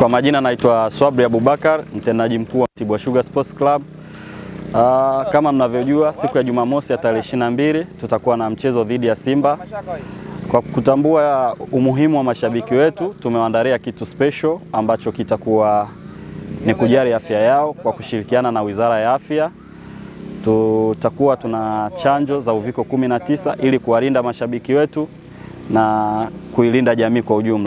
Kwa majina naitwa Swabri Abubakar, mtendaji mkuu wa Mtibwa Sugar Sports Club. Uh, kama mnavyojua siku ya Jumamosi ya tarehe ishirini na mbili tutakuwa na mchezo dhidi ya Simba. Kwa kutambua umuhimu wa mashabiki wetu, tumewaandalia kitu special ambacho kitakuwa ni kujali afya yao kwa kushirikiana na Wizara ya Afya. Tutakuwa tuna chanjo za uviko 19 ili kuwalinda mashabiki wetu na kuilinda jamii kwa ujumla.